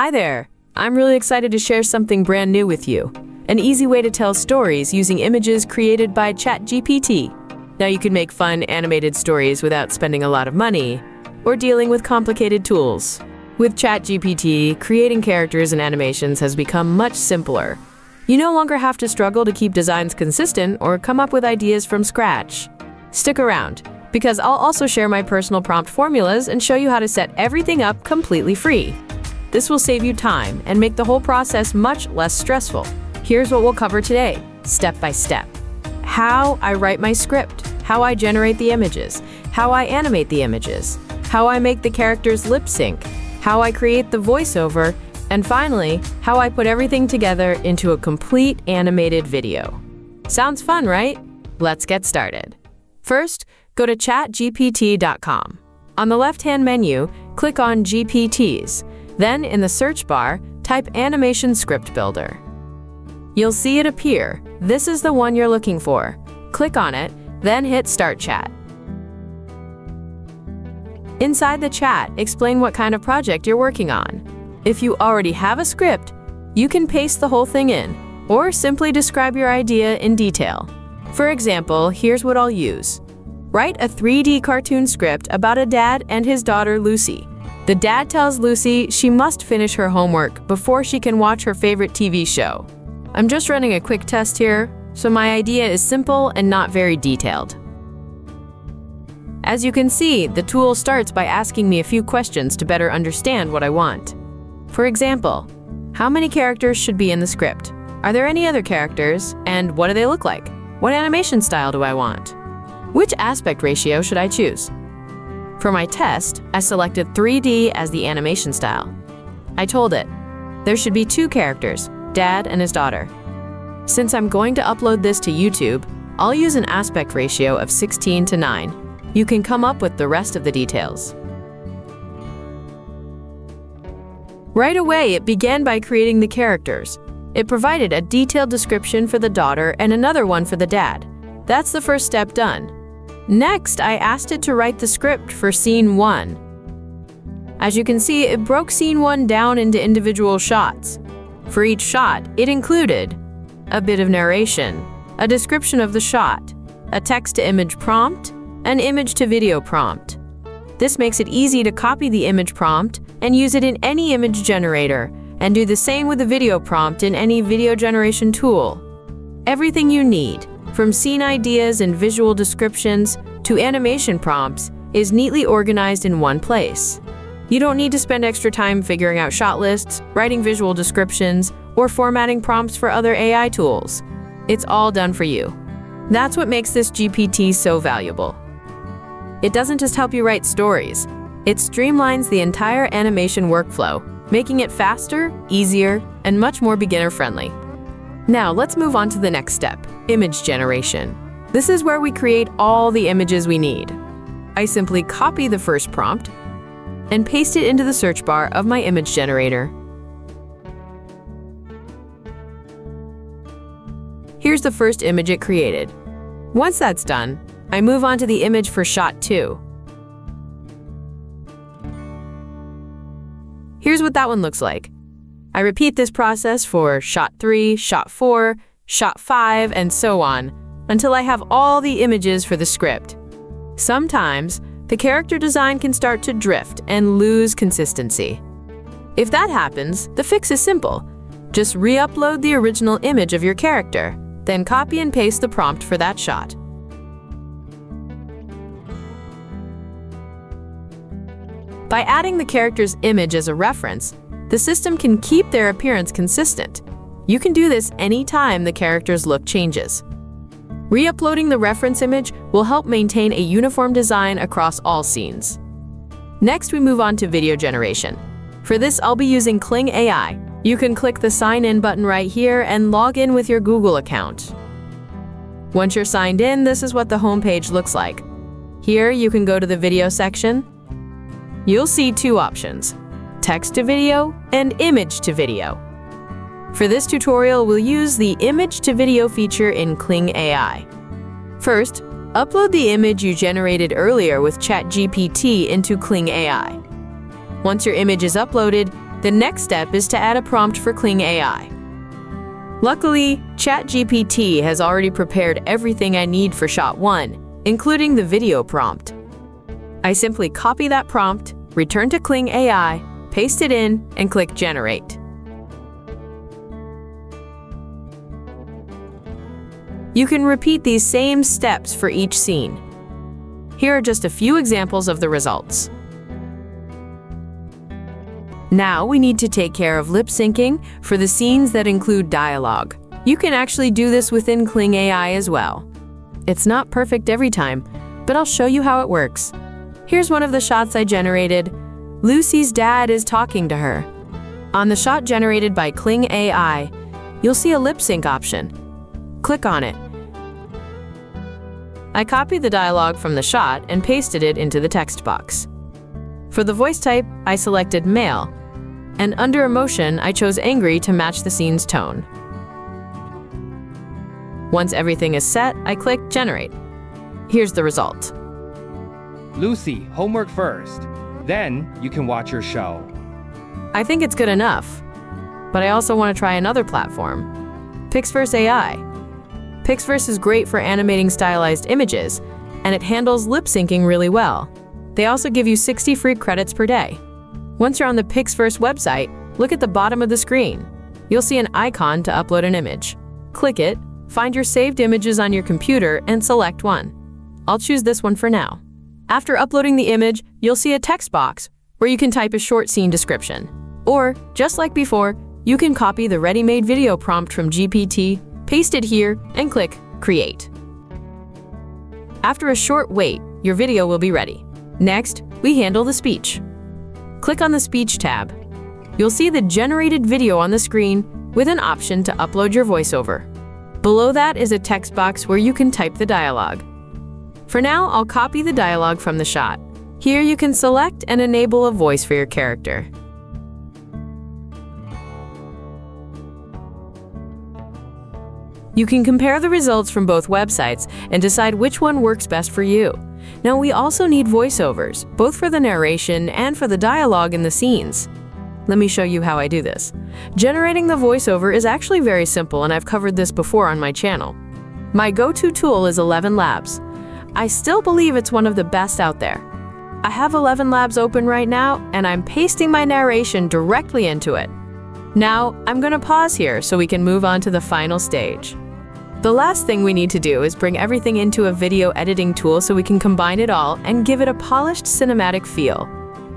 Hi there! I'm really excited to share something brand new with you. An easy way to tell stories using images created by ChatGPT. Now you can make fun animated stories without spending a lot of money or dealing with complicated tools. With ChatGPT, creating characters and animations has become much simpler. You no longer have to struggle to keep designs consistent or come up with ideas from scratch. Stick around, because I'll also share my personal prompt formulas and show you how to set everything up completely free. This will save you time and make the whole process much less stressful. Here's what we'll cover today, step by step. How I write my script, how I generate the images, how I animate the images, how I make the characters lip sync, how I create the voiceover, and finally, how I put everything together into a complete animated video. Sounds fun, right? Let's get started. First, go to chatgpt.com. On the left-hand menu, click on GPTs, then in the search bar, type Animation Script Builder. You'll see it appear. This is the one you're looking for. Click on it, then hit Start Chat. Inside the chat, explain what kind of project you're working on. If you already have a script, you can paste the whole thing in, or simply describe your idea in detail. For example, here's what I'll use. Write a 3D cartoon script about a dad and his daughter Lucy. The dad tells Lucy she must finish her homework before she can watch her favorite TV show. I'm just running a quick test here, so my idea is simple and not very detailed. As you can see, the tool starts by asking me a few questions to better understand what I want. For example, how many characters should be in the script? Are there any other characters? And what do they look like? What animation style do I want? Which aspect ratio should I choose? For my test, I selected 3D as the animation style. I told it, there should be two characters, dad and his daughter. Since I'm going to upload this to YouTube, I'll use an aspect ratio of 16 to 9. You can come up with the rest of the details. Right away, it began by creating the characters. It provided a detailed description for the daughter and another one for the dad. That's the first step done. Next, I asked it to write the script for scene 1. As you can see, it broke scene 1 down into individual shots. For each shot, it included a bit of narration, a description of the shot, a text-to-image prompt, an image-to-video prompt. This makes it easy to copy the image prompt and use it in any image generator, and do the same with the video prompt in any video generation tool. Everything you need, from scene ideas and visual descriptions to animation prompts, is neatly organized in one place. You don't need to spend extra time figuring out shot lists, writing visual descriptions, or formatting prompts for other AI tools. It's all done for you. That's what makes this GPT so valuable. It doesn't just help you write stories, it streamlines the entire animation workflow, making it faster, easier, and much more beginner-friendly. Now let's move on to the next step, image generation. This is where we create all the images we need. I simply copy the first prompt and paste it into the search bar of my image generator. Here's the first image it created. Once that's done, I move on to the image for shot 2. Here's what that one looks like. I repeat this process for shot 3, shot 4, shot 5, and so on, until I have all the images for the script. Sometimes, the character design can start to drift and lose consistency. If that happens, the fix is simple. Just re-upload the original image of your character, then copy and paste the prompt for that shot. By adding the character's image as a reference, the system can keep their appearance consistent. You can do this anytime the character's look changes. Re-uploading the reference image will help maintain a uniform design across all scenes. Next, we move on to video generation. For this, I'll be using Kling AI. You can click the Sign In button right here and log in with your Google account. Once you're signed in, this is what the homepage looks like. Here, you can go to the video section. You'll see two options, text to video, and image to video. For this tutorial, we'll use the image to video feature in Kling AI. First, upload the image you generated earlier with ChatGPT into Kling AI. Once your image is uploaded, The next step is to add a prompt for Kling AI. Luckily, ChatGPT has already prepared everything I need for shot 1, including the video prompt. I simply copy that prompt, return to Kling AI, paste it in, and click Generate. You can repeat these same steps for each scene. Here are just a few examples of the results. Now we need to take care of lip syncing for the scenes that include dialogue. You can actually do this within Kling AI as well. It's not perfect every time, but I'll show you how it works. Here's one of the shots I generated. Lucy's dad is talking to her. On the shot generated by Kling AI, you'll see a lip sync option. Click on it. I copied the dialogue from the shot and pasted it into the text box. For the voice type, I selected male, and under emotion, I chose angry to match the scene's tone. Once everything is set, I click Generate. Here's the result. Lucy, homework first. Then you can watch your show. I think it's good enough, but I also want to try another platform, Pixverse AI. Pixverse is great for animating stylized images, and it handles lip syncing really well. They also give you 60 free credits per day. Once you're on the Pixverse website, look at the bottom of the screen. You'll see an icon to upload an image. Click it, find your saved images on your computer, and select one. I'll choose this one for now. After uploading the image, you'll see a text box where you can type a short scene description. Or, just like before, you can copy the ready-made video prompt from GPT paste it here, and click Create. After a short wait, your video will be ready. Next, we handle the speech. Click on the Speech tab. You'll see the generated video on the screen with an option to upload your voiceover. Below that is a text box where you can type the dialogue. For now, I'll copy the dialogue from the shot. Here you can select and enable a voice for your character. You can compare the results from both websites and decide which one works best for you. Now, we also need voiceovers, both for the narration and for the dialogue in the scenes. Let me show you how I do this. Generating the voiceover is actually very simple, and I've covered this before on my channel. My go-to tool is ElevenLabs. I still believe it's one of the best out there. I have ElevenLabs open right now, and I'm pasting my narration directly into it. Now, I'm going to pause here so we can move on to the final stage. The last thing we need to do is bring everything into a video editing tool so we can combine it all and give it a polished cinematic feel.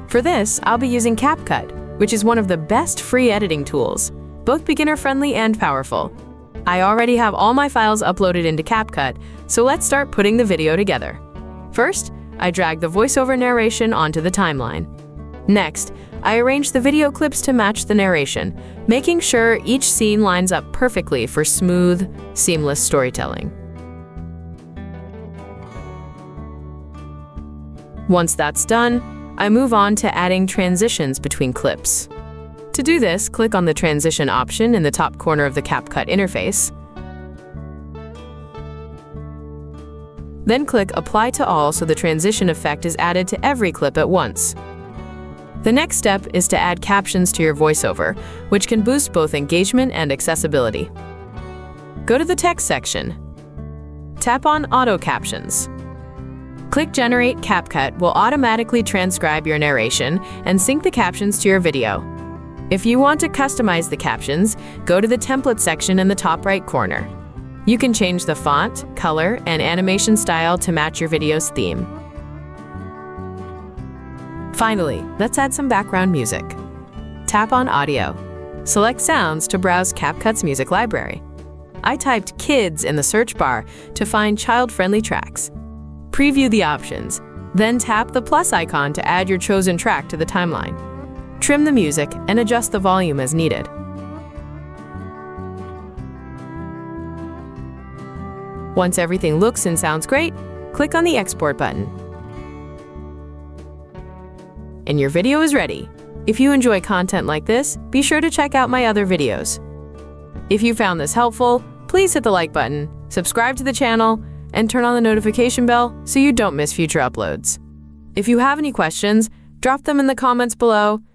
For this, I'll be using CapCut, which is one of the best free editing tools, both beginner-friendly and powerful. I already have all my files uploaded into CapCut, so let's start putting the video together. First, I drag the voiceover narration onto the timeline. Next, I arrange the video clips to match the narration, making sure each scene lines up perfectly for smooth, seamless storytelling. Once that's done, I move on to adding transitions between clips. To do this, click on the Transition option in the top corner of the CapCut interface. Then click Apply to All so the transition effect is added to every clip at once. The next step is to add captions to your voiceover, which can boost both engagement and accessibility. Go to the text section. Tap on Auto Captions. Click Generate CapCut will automatically transcribe your narration and sync the captions to your video. If you want to customize the captions, go to the Template section in the top right corner. You can change the font, color, and animation style to match your video's theme. Finally, let's add some background music. Tap on Audio. Select Sounds to browse CapCut's music library. I typed Kids in the search bar to find child-friendly tracks. Preview the options, then tap the plus icon to add your chosen track to the timeline. Trim the music and adjust the volume as needed. Once everything looks and sounds great, click on the Export button and your video is ready. If you enjoy content like this, be sure to check out my other videos. If you found this helpful, please hit the like button, subscribe to the channel, and turn on the notification bell so you don't miss future uploads. If you have any questions, drop them in the comments below,